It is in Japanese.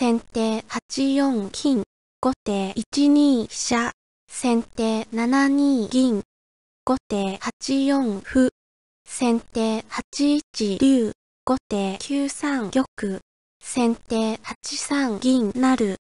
先手8四金、後手1二飛車、先手7二銀、後手8四歩、先手8一竜、後手9三玉、先手8三銀なる、